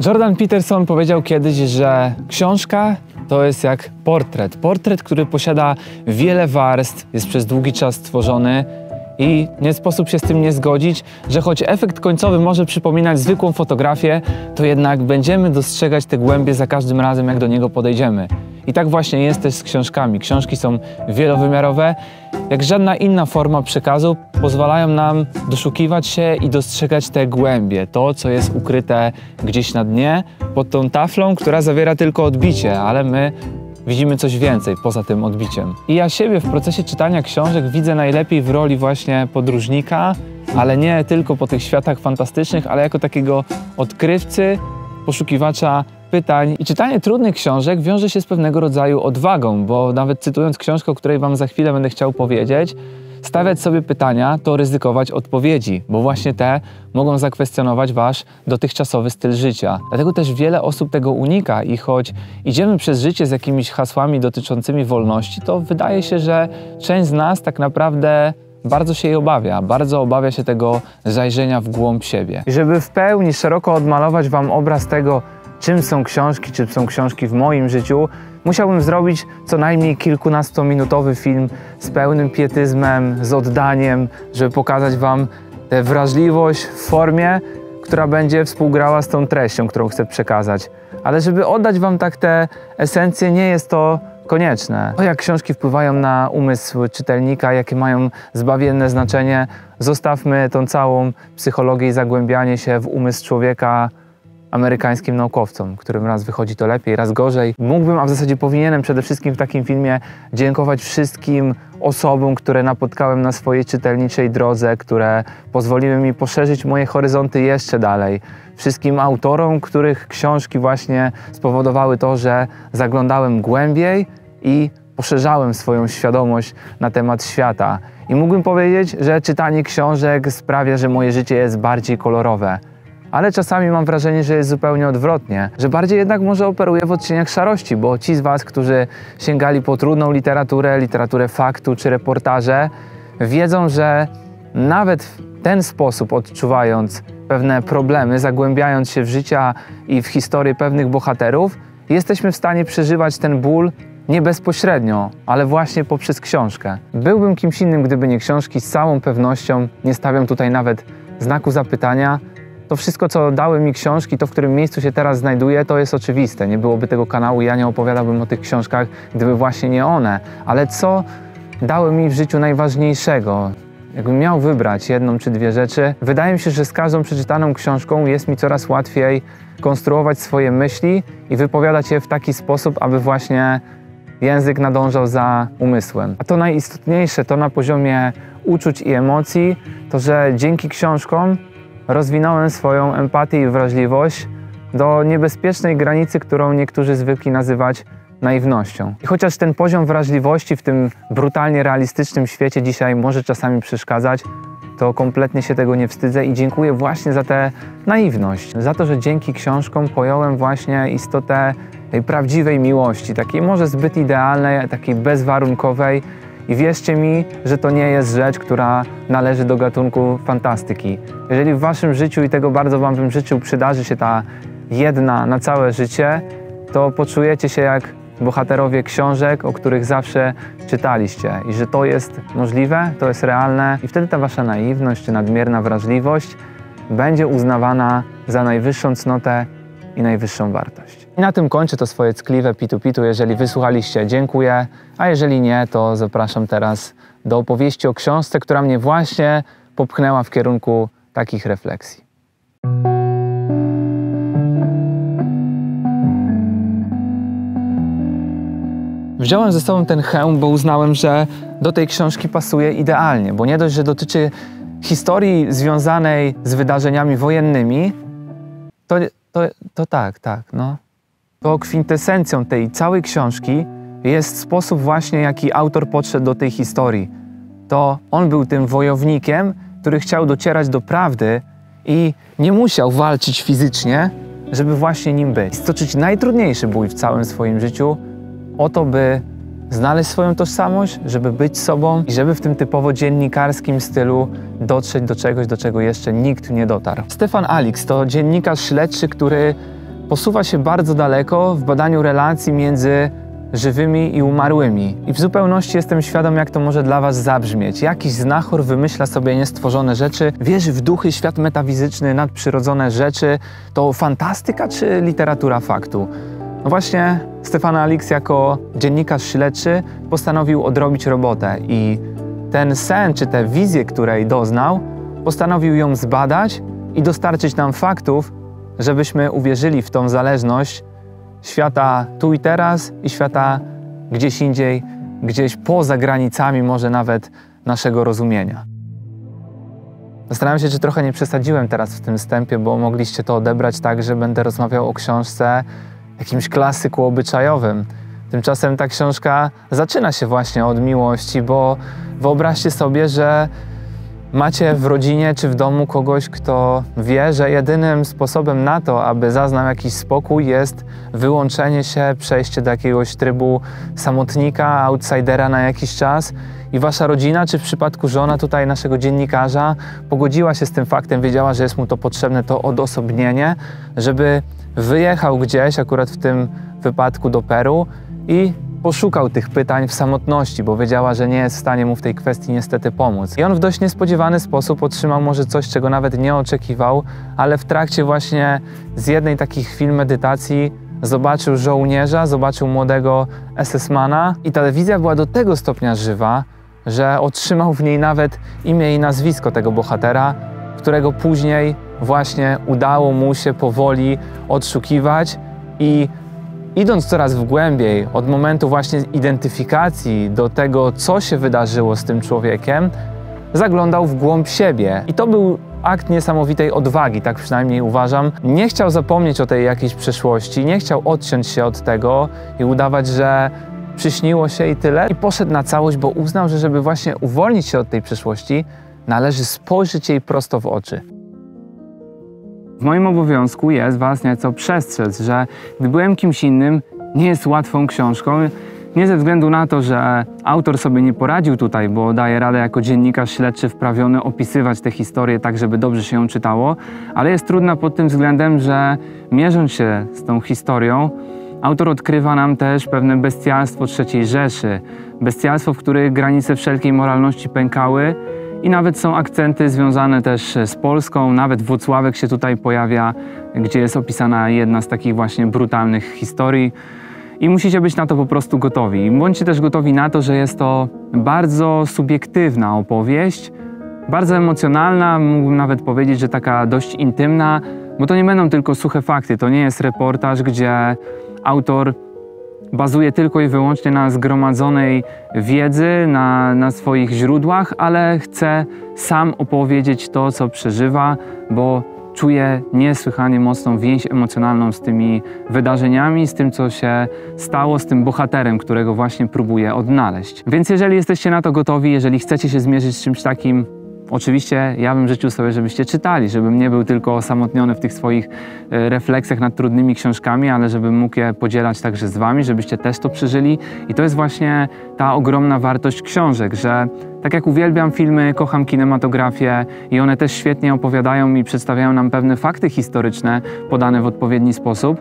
Jordan Peterson powiedział kiedyś, że książka to jest jak portret. Portret, który posiada wiele warstw, jest przez długi czas tworzony i nie sposób się z tym nie zgodzić, że choć efekt końcowy może przypominać zwykłą fotografię, to jednak będziemy dostrzegać te głębie za każdym razem, jak do niego podejdziemy. I tak właśnie jest też z książkami. Książki są wielowymiarowe, jak żadna inna forma przekazu, pozwalają nam doszukiwać się i dostrzegać te głębie, to co jest ukryte gdzieś na dnie, pod tą taflą, która zawiera tylko odbicie, ale my widzimy coś więcej poza tym odbiciem. I ja siebie w procesie czytania książek widzę najlepiej w roli właśnie podróżnika, ale nie tylko po tych światach fantastycznych, ale jako takiego odkrywcy, poszukiwacza pytań. I czytanie trudnych książek wiąże się z pewnego rodzaju odwagą, bo nawet cytując książkę, o której Wam za chwilę będę chciał powiedzieć, stawiać sobie pytania to ryzykować odpowiedzi, bo właśnie te mogą zakwestionować Wasz dotychczasowy styl życia. Dlatego też wiele osób tego unika i choć idziemy przez życie z jakimiś hasłami dotyczącymi wolności, to wydaje się, że część z nas tak naprawdę bardzo się jej obawia, bardzo obawia się tego zajrzenia w głąb siebie. Żeby w pełni szeroko odmalować Wam obraz tego, czym są książki, czym są książki w moim życiu, musiałbym zrobić co najmniej kilkunastominutowy film z pełnym pietyzmem, z oddaniem, żeby pokazać Wam tę wrażliwość w formie, która będzie współgrała z tą treścią, którą chcę przekazać. Ale żeby oddać Wam tak te esencje, nie jest to konieczne. To jak książki wpływają na umysł czytelnika, jakie mają zbawienne znaczenie, zostawmy tą całą psychologię i zagłębianie się w umysł człowieka amerykańskim naukowcom, którym raz wychodzi to lepiej, raz gorzej. Mógłbym, a w zasadzie powinienem przede wszystkim w takim filmie dziękować wszystkim osobom, które napotkałem na swojej czytelniczej drodze, które pozwoliły mi poszerzyć moje horyzonty jeszcze dalej. Wszystkim autorom, których książki właśnie spowodowały to, że zaglądałem głębiej i poszerzałem swoją świadomość na temat świata. I mógłbym powiedzieć, że czytanie książek sprawia, że moje życie jest bardziej kolorowe ale czasami mam wrażenie, że jest zupełnie odwrotnie, że bardziej jednak może operuje w odcieniach szarości, bo ci z Was, którzy sięgali po trudną literaturę, literaturę faktu czy reportaże, wiedzą, że nawet w ten sposób odczuwając pewne problemy, zagłębiając się w życia i w historię pewnych bohaterów, jesteśmy w stanie przeżywać ten ból nie bezpośrednio, ale właśnie poprzez książkę. Byłbym kimś innym, gdyby nie książki, z całą pewnością nie stawiam tutaj nawet znaku zapytania, to wszystko, co dały mi książki, to w którym miejscu się teraz znajduję, to jest oczywiste. Nie byłoby tego kanału, ja nie opowiadałbym o tych książkach, gdyby właśnie nie one. Ale co dały mi w życiu najważniejszego? Jakbym miał wybrać jedną czy dwie rzeczy, wydaje mi się, że z każdą przeczytaną książką jest mi coraz łatwiej konstruować swoje myśli i wypowiadać je w taki sposób, aby właśnie język nadążał za umysłem. A to najistotniejsze, to na poziomie uczuć i emocji, to że dzięki książkom rozwinąłem swoją empatię i wrażliwość do niebezpiecznej granicy, którą niektórzy zwykli nazywać naiwnością. I chociaż ten poziom wrażliwości w tym brutalnie realistycznym świecie dzisiaj może czasami przeszkadzać, to kompletnie się tego nie wstydzę i dziękuję właśnie za tę naiwność, za to, że dzięki książkom pojąłem właśnie istotę tej prawdziwej miłości, takiej może zbyt idealnej, takiej bezwarunkowej, i wierzcie mi, że to nie jest rzecz, która należy do gatunku fantastyki. Jeżeli w waszym życiu, i tego bardzo wam bym życzył, przydarzy się ta jedna na całe życie, to poczujecie się jak bohaterowie książek, o których zawsze czytaliście i że to jest możliwe, to jest realne i wtedy ta wasza naiwność czy nadmierna wrażliwość będzie uznawana za najwyższą cnotę i najwyższą wartość. I na tym kończę to swoje ckliwe pitu-pitu. Jeżeli wysłuchaliście, dziękuję, a jeżeli nie, to zapraszam teraz do opowieści o książce, która mnie właśnie popchnęła w kierunku takich refleksji. Wziąłem ze sobą ten hełm, bo uznałem, że do tej książki pasuje idealnie, bo nie dość, że dotyczy historii związanej z wydarzeniami wojennymi, to to, to tak, tak, no. To kwintesencją tej całej książki jest sposób właśnie, jaki autor podszedł do tej historii. To on był tym wojownikiem, który chciał docierać do prawdy i nie musiał walczyć fizycznie, żeby właśnie nim być. Stoczyć najtrudniejszy bój w całym swoim życiu o to, by znaleźć swoją tożsamość, żeby być sobą i żeby w tym typowo dziennikarskim stylu dotrzeć do czegoś, do czego jeszcze nikt nie dotarł. Stefan Alix to dziennikarz śledczy, który posuwa się bardzo daleko w badaniu relacji między żywymi i umarłymi. I w zupełności jestem świadom, jak to może dla Was zabrzmieć. Jakiś znachor wymyśla sobie niestworzone rzeczy, wierzy w duchy, świat metafizyczny, nadprzyrodzone rzeczy. To fantastyka czy literatura faktu? No właśnie, Stefan Alix jako dziennikarz śledczy postanowił odrobić robotę i ten sen czy tę wizję, której doznał, postanowił ją zbadać i dostarczyć nam faktów, żebyśmy uwierzyli w tą zależność świata tu i teraz i świata gdzieś indziej, gdzieś poza granicami może nawet naszego rozumienia. Zastanawiam się, czy trochę nie przesadziłem teraz w tym wstępie, bo mogliście to odebrać tak, że będę rozmawiał o książce, jakimś klasyku obyczajowym. Tymczasem ta książka zaczyna się właśnie od miłości, bo wyobraźcie sobie, że macie w rodzinie czy w domu kogoś, kto wie, że jedynym sposobem na to, aby zaznał jakiś spokój, jest wyłączenie się, przejście do jakiegoś trybu samotnika, outsidera na jakiś czas. I wasza rodzina, czy w przypadku żona tutaj naszego dziennikarza, pogodziła się z tym faktem, wiedziała, że jest mu to potrzebne, to odosobnienie, żeby wyjechał gdzieś, akurat w tym wypadku do Peru i poszukał tych pytań w samotności, bo wiedziała, że nie jest w stanie mu w tej kwestii niestety pomóc. I on w dość niespodziewany sposób otrzymał może coś, czego nawet nie oczekiwał, ale w trakcie właśnie z jednej takich chwil medytacji zobaczył żołnierza, zobaczył młodego SS-mana i ta wizja była do tego stopnia żywa, że otrzymał w niej nawet imię i nazwisko tego bohatera, którego później właśnie udało mu się powoli odszukiwać i idąc coraz w głębiej od momentu właśnie identyfikacji do tego, co się wydarzyło z tym człowiekiem, zaglądał w głąb siebie. I to był akt niesamowitej odwagi, tak przynajmniej uważam. Nie chciał zapomnieć o tej jakiejś przeszłości, nie chciał odciąć się od tego i udawać, że przyśniło się i tyle. I poszedł na całość, bo uznał, że żeby właśnie uwolnić się od tej przeszłości, należy spojrzeć jej prosto w oczy. W moim obowiązku jest Was nieco przestrzec, że gdy byłem kimś innym, nie jest łatwą książką. Nie ze względu na to, że autor sobie nie poradził tutaj, bo daje radę jako dziennikarz śledczy wprawiony opisywać tę historię tak, żeby dobrze się ją czytało, ale jest trudna pod tym względem, że mierząc się z tą historią, autor odkrywa nam też pewne bestialstwo III Rzeszy. Bestialstwo, w których granice wszelkiej moralności pękały, i nawet są akcenty związane też z Polską, nawet Włocławek się tutaj pojawia, gdzie jest opisana jedna z takich właśnie brutalnych historii. I musicie być na to po prostu gotowi. Bądźcie też gotowi na to, że jest to bardzo subiektywna opowieść, bardzo emocjonalna, mógłbym nawet powiedzieć, że taka dość intymna, bo to nie będą tylko suche fakty, to nie jest reportaż, gdzie autor bazuje tylko i wyłącznie na zgromadzonej wiedzy, na, na swoich źródłach, ale chce sam opowiedzieć to, co przeżywa, bo czuje niesłychanie mocną więź emocjonalną z tymi wydarzeniami, z tym, co się stało, z tym bohaterem, którego właśnie próbuje odnaleźć. Więc jeżeli jesteście na to gotowi, jeżeli chcecie się zmierzyć z czymś takim, Oczywiście ja bym życzył sobie, żebyście czytali, żebym nie był tylko osamotniony w tych swoich e, refleksjach nad trudnymi książkami, ale żebym mógł je podzielać także z wami, żebyście też to przeżyli. I to jest właśnie ta ogromna wartość książek, że tak jak uwielbiam filmy, kocham kinematografię i one też świetnie opowiadają i przedstawiają nam pewne fakty historyczne podane w odpowiedni sposób,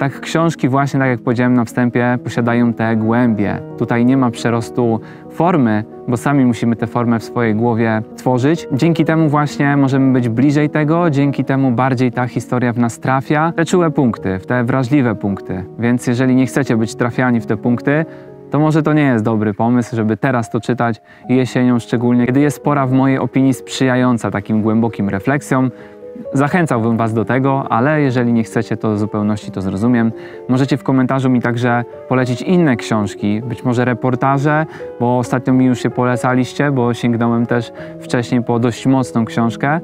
tak książki właśnie, tak jak powiedziałem na wstępie, posiadają te głębie. Tutaj nie ma przerostu formy, bo sami musimy tę formę w swojej głowie tworzyć. Dzięki temu właśnie możemy być bliżej tego, dzięki temu bardziej ta historia w nas trafia. Te czułe punkty, w te wrażliwe punkty. Więc jeżeli nie chcecie być trafiani w te punkty, to może to nie jest dobry pomysł, żeby teraz to czytać jesienią szczególnie, kiedy jest pora w mojej opinii sprzyjająca takim głębokim refleksjom, Zachęcałbym Was do tego, ale jeżeli nie chcecie, to w zupełności to zrozumiem. Możecie w komentarzu mi także polecić inne książki, być może reportaże, bo ostatnio mi już się polecaliście, bo sięgnąłem też wcześniej po dość mocną książkę,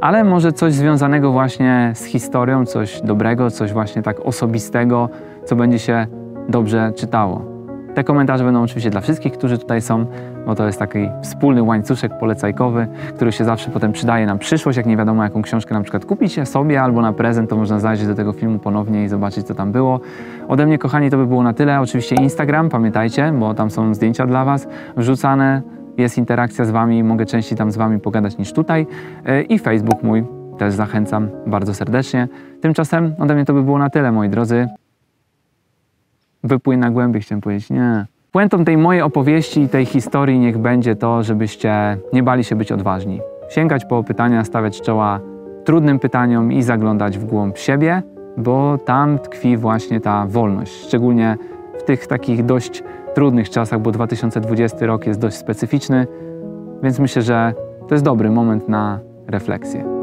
ale może coś związanego właśnie z historią, coś dobrego, coś właśnie tak osobistego, co będzie się dobrze czytało. Te komentarze będą oczywiście dla wszystkich, którzy tutaj są, bo to jest taki wspólny łańcuszek polecajkowy, który się zawsze potem przydaje na przyszłość, jak nie wiadomo jaką książkę na przykład kupić sobie albo na prezent, to można zajrzeć do tego filmu ponownie i zobaczyć co tam było. Ode mnie kochani to by było na tyle. Oczywiście Instagram, pamiętajcie, bo tam są zdjęcia dla Was wrzucane, jest interakcja z Wami, mogę częściej tam z Wami pogadać niż tutaj e, i Facebook mój też zachęcam bardzo serdecznie. Tymczasem ode mnie to by było na tyle, moi drodzy. Wypłyń na głębiej, chciałem powiedzieć. Nie. Puentą tej mojej opowieści i tej historii niech będzie to, żebyście nie bali się być odważni. Sięgać po pytania, stawiać czoła trudnym pytaniom i zaglądać w głąb siebie, bo tam tkwi właśnie ta wolność. Szczególnie w tych takich dość trudnych czasach, bo 2020 rok jest dość specyficzny, więc myślę, że to jest dobry moment na refleksję.